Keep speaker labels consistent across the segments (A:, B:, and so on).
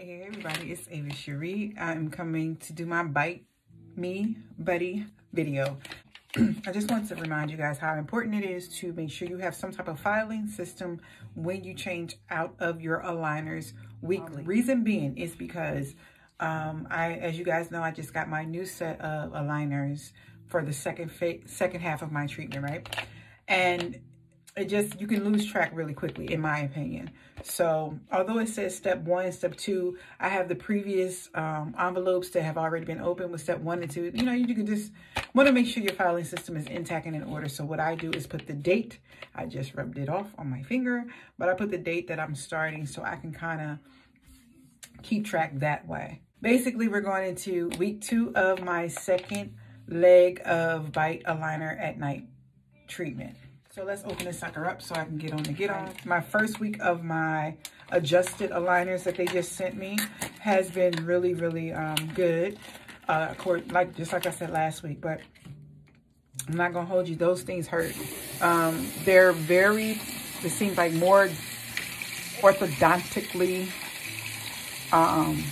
A: Hey everybody, it's Avis Cherie. I'm coming to do my Bite Me Buddy video. I just want to remind you guys how important it is to make sure you have some type of filing system when you change out of your aligners weekly. Reason being is because um, I, as you guys know, I just got my new set of aligners for the second second half of my treatment, right? And it just, you can lose track really quickly, in my opinion. So although it says step one, step two, I have the previous um, envelopes that have already been opened with step one and two. You know, you can just want to make sure your filing system is intact and in order. So what I do is put the date. I just rubbed it off on my finger, but I put the date that I'm starting so I can kind of keep track that way. Basically, we're going into week two of my second leg of Byte aligner at night treatment. So let's open this sucker up so I can get on the get on. My first week of my adjusted aligners that they just sent me has been really, really um, good. Uh, like just like I said last week, but I'm not gonna hold you. Those things hurt. Um, they're very. It seems like more orthodontically um,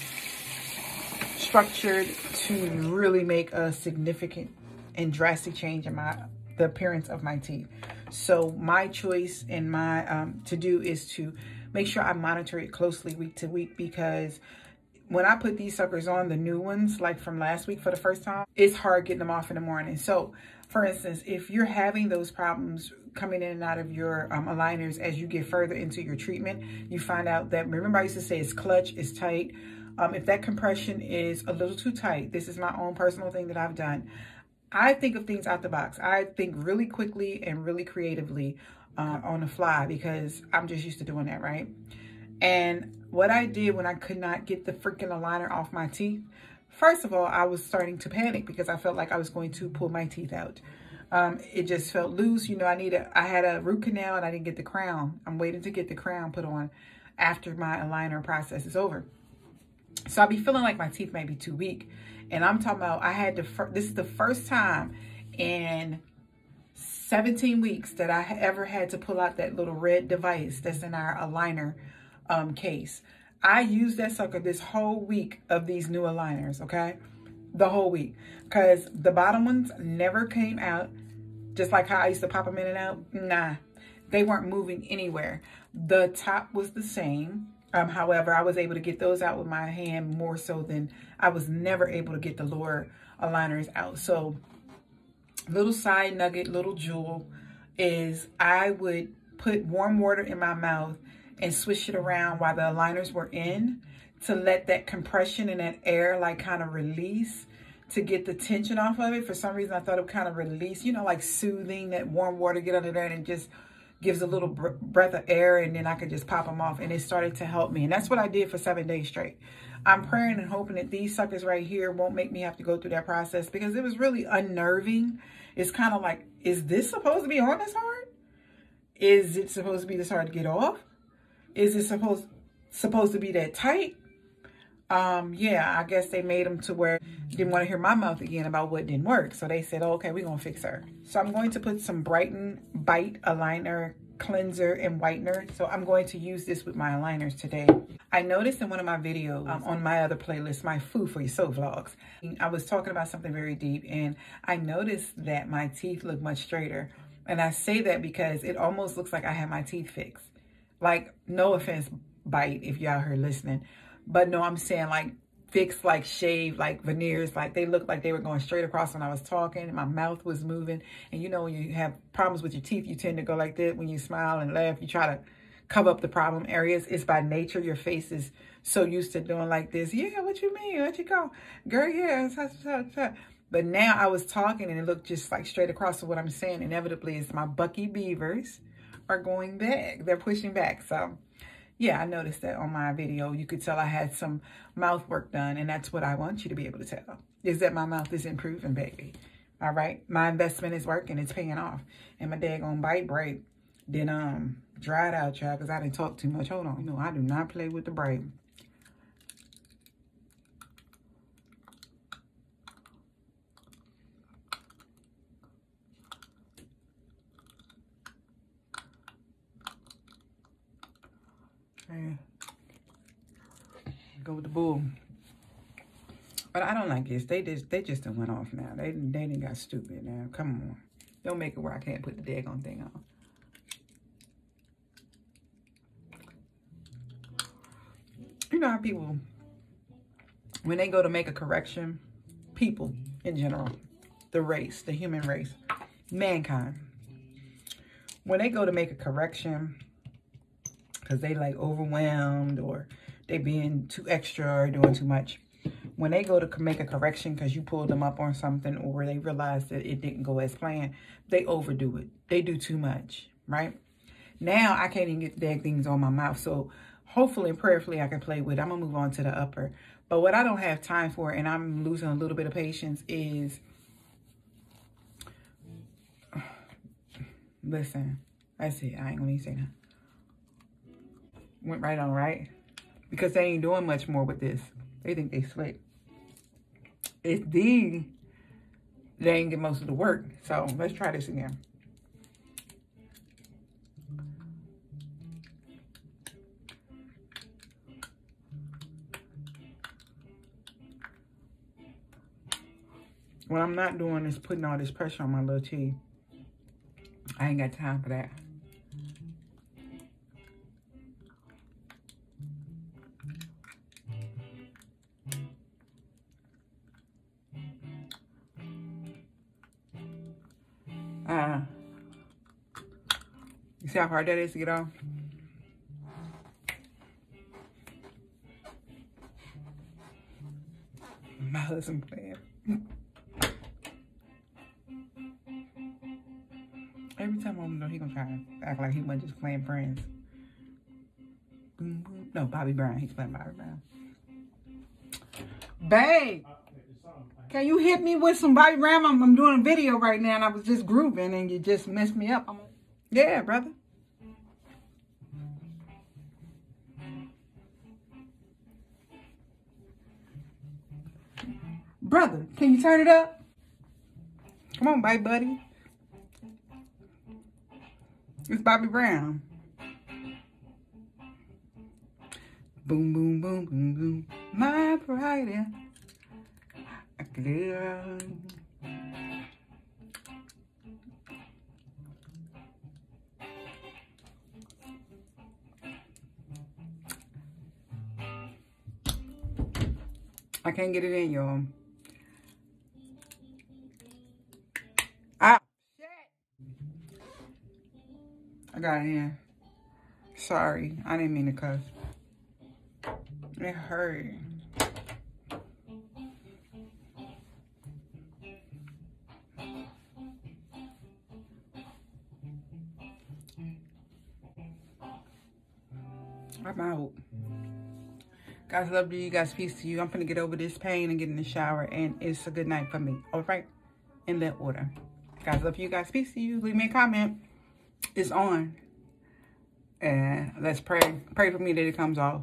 A: structured to really make a significant and drastic change in my the appearance of my teeth. So my choice and my um, to do is to make sure I monitor it closely week to week because when I put these suckers on, the new ones, like from last week for the first time, it's hard getting them off in the morning. So for instance, if you're having those problems coming in and out of your um, aligners as you get further into your treatment, you find out that, remember I used to say it's clutch, it's tight. Um, if that compression is a little too tight, this is my own personal thing that I've done. I think of things out the box. I think really quickly and really creatively uh, on the fly because I'm just used to doing that, right? And what I did when I could not get the freaking aligner off my teeth, first of all, I was starting to panic because I felt like I was going to pull my teeth out. Um, it just felt loose. You know, I needed, I had a root canal and I didn't get the crown. I'm waiting to get the crown put on after my aligner process is over. So I'll be feeling like my teeth may be too weak. And I'm talking about, I had to, this is the first time in 17 weeks that I ever had to pull out that little red device that's in our aligner um, case. I used that sucker this whole week of these new aligners, okay? The whole week. Because the bottom ones never came out, just like how I used to pop them in and out. Nah, they weren't moving anywhere. The top was the same. Um, however, I was able to get those out with my hand more so than I was never able to get the lower aligners out. So little side nugget, little jewel is I would put warm water in my mouth and swish it around while the aligners were in to let that compression and that air like kind of release to get the tension off of it. For some reason, I thought it would kind of release, you know, like soothing that warm water, get under there and just gives a little breath of air and then I could just pop them off. And it started to help me. And that's what I did for seven days straight. I'm praying and hoping that these suckers right here won't make me have to go through that process because it was really unnerving. It's kind of like, is this supposed to be on this hard? Is it supposed to be this hard to get off? Is it supposed supposed to be that tight? Um, yeah, I guess they made them to where didn't want to hear my mouth again about what didn't work. So they said, oh, okay, we're going to fix her. So I'm going to put some Brighten Byte Aligner cleanser and whitener. So I'm going to use this with my aligners today. I noticed in one of my videos um, on my other playlist, my Food for Your Soul vlogs, I was talking about something very deep and I noticed that my teeth look much straighter. And I say that because it almost looks like I have my teeth fixed. Like, no offense, Byte, if y'all here listening. But no, I'm saying like fixed, like shaved, like veneers, like they looked like they were going straight across when I was talking. My mouth was moving. And you know, when you have problems with your teeth, you tend to go like that. When you smile and laugh, you try to cover up the problem areas. It's by nature. Your face is so used to doing like this. Yeah, what you mean? What you call? Girl, yeah. But now I was talking and it looked just like straight across. So what I'm saying inevitably is my Bucky Beavers are going back. They're pushing back. So yeah, I noticed that on my video. You could tell I had some mouth work done, and that's what I want you to be able to tell, is that my mouth is improving, baby. All right? My investment is working. It's paying off. And my daggone bite break then um dried out, child, because I didn't talk too much. Hold on. Know, I do not play with the break. Go with the bull. But I don't like this. They just they just went off now. They they didn't got stupid now. Come on. Don't make it where I can't put the daggone thing on. You know how people, when they go to make a correction, people in general, the race, the human race, mankind, when they go to make a correction, because they like overwhelmed or they being too extra or doing too much, when they go to make a correction because you pulled them up on something or they realize that it didn't go as planned, they overdo it. They do too much, right? Now I can't even get the things on my mouth. So hopefully and prayerfully I can play with. I'm going to move on to the upper. But what I don't have time for and I'm losing a little bit of patience is, listen, that's it. I ain't going to say that. Went right on, right? Because they ain't doing much more with this. They think they slick. It's the, they ain't get most of the work. So let's try this again. What I'm not doing is putting all this pressure on my little T. I ain't got time for that. Uh, you see how hard that is to get off? My husband playing. Every time I'm know he gonna try to act like he wasn't just playing friends. No, Bobby Brown. He's playing Bobby Brown. Babe! Can you hit me with some Bobby Brown? I'm, I'm, doing a video right now and I was just grooving and you just messed me up. I'm, yeah, brother. Brother, can you turn it up? Come on, bye, buddy. It's Bobby Brown. Boom, boom, boom, boom, boom. My pride. I can't get it in, y'all. Ah. I got it in. Sorry, I didn't mean to cuss. It hurt. I'm out. Guys, love you. Guys, peace to you. I'm gonna get over this pain and get in the shower, and it's a good night for me. All right? In that order. Guys, love you. Guys, peace to you. Leave me a comment. It's on. And let's pray. Pray for me that it comes off.